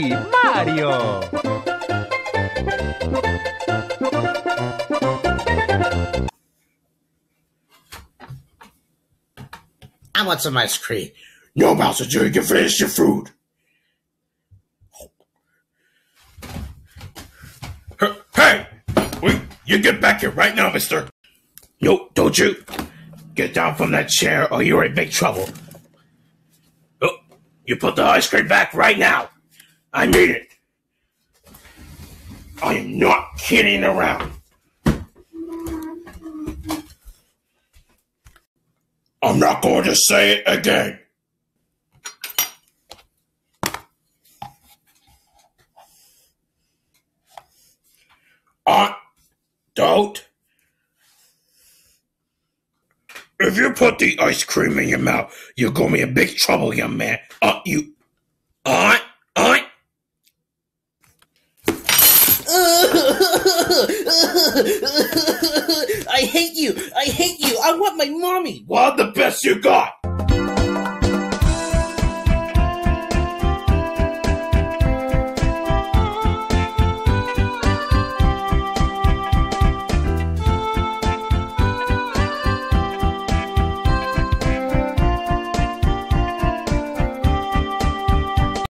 me, Mario. I want some ice cream. No, Bowser, until you can finish your food. Hey! Wait, you get back here right now, mister. No, don't you. Get down from that chair or you're in big trouble. Oh, you put the ice cream back right now. I mean it. I am not kidding around. I'm not going to say it again. I don't. If you put the ice cream in your mouth, you're going to be in big trouble, young man. Uh, you. I. I. Hate you. I hate you. I want my mommy. What the best you got?